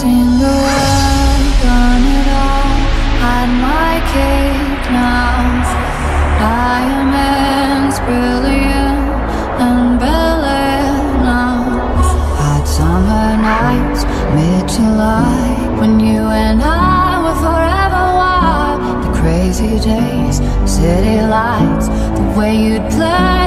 single one Done it all, had my cake now I am as brilliant and brilliant now Hot summer nights, mid-July When you and I were forever wild. The crazy days, city lights The way you'd play.